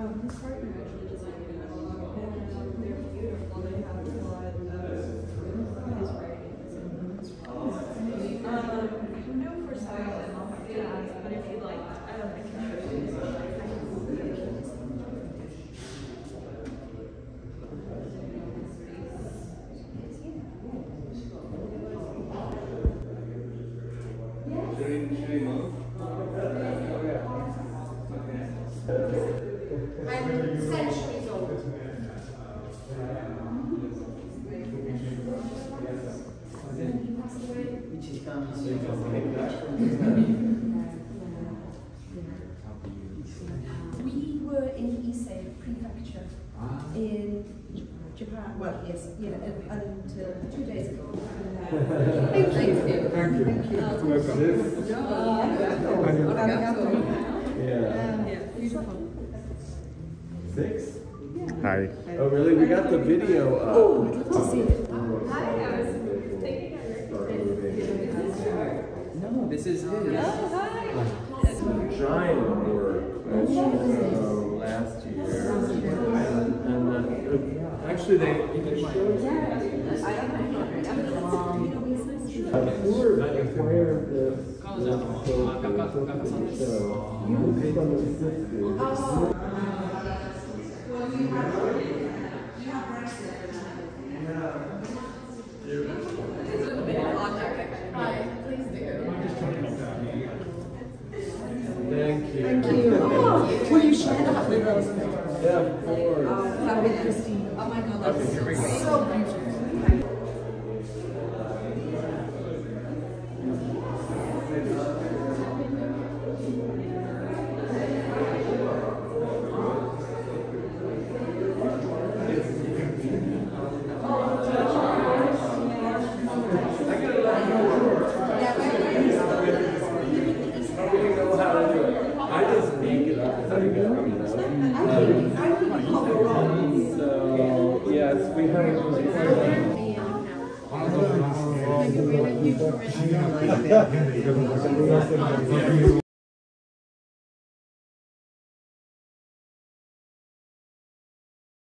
Um, his partner actually designed it. And they're beautiful. They have a lot of his writings. Um, no for silent, I'll have to ask, but if you like, I don't think I can show you. Should we, should we move? I'm centuries old. We were in Ise Prefecture in Japan. Well, yes, yeah, until two days ago. Thank you. Thank you. Thank you. Yeah. Six? Hi. Oh, really? We got the video up. Oh, I'd love to see it. Hi. No, this is his. Oh, hi. Giant work that she did last year. And, and uh, actually, they, they showed a tour where the. Thank you. Thank you. Will you share that with us? Yeah, of course. With Christine. Oh my God, that's so beautiful. I don't know how to do it. I just make it up as I go, you know? Um, So, yes, we have.